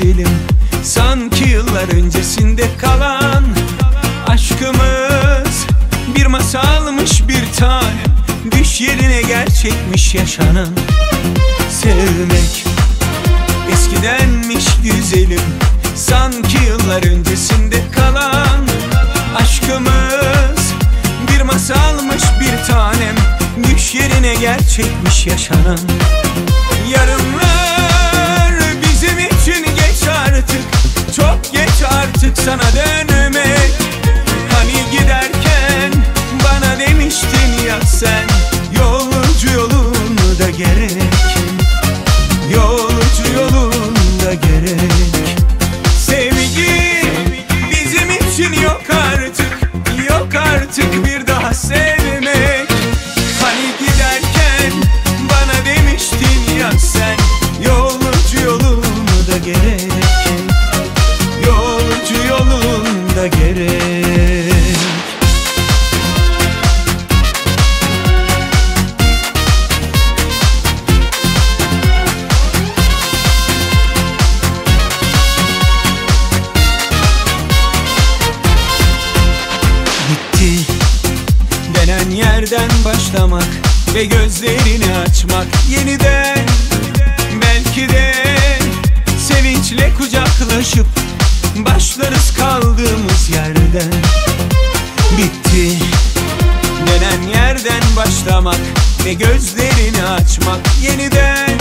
Güzelim. Sanki yıllar öncesinde kalan Aşkımız. Bir masalmış bir tanem Düş yerine gerçekmiş yaşanan. Sevmek Eskidenmiş güzelim. Sanki yıllar öncesinde kalan Aşkımız. Bir masalmış bir tanem. Düş yerine gerçekmiş yaşanan. Yarınlar Çok geç artık sana dönmek. Hani giderken bana demiştin ya sen Yolcu yolunda gerek başlamak Ve gözlerini açmak. Yeniden Belki de sevinçle kucaklaşıp Başlarız kaldığımız yerden. Bitti denen yerden başlamak Ve gözlerini açmak. Yeniden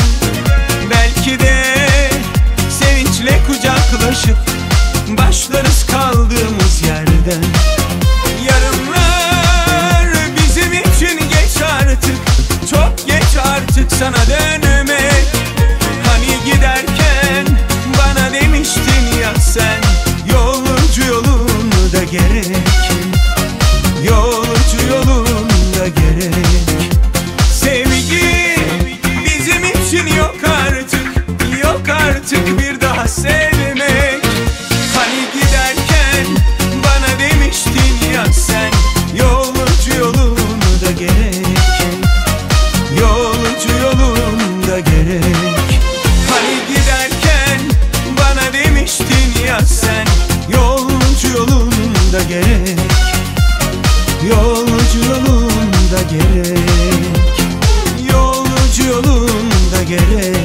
sen Yolcu yolunda gerek. Yolcu yolunda gerek. Yolcu yolunda gerek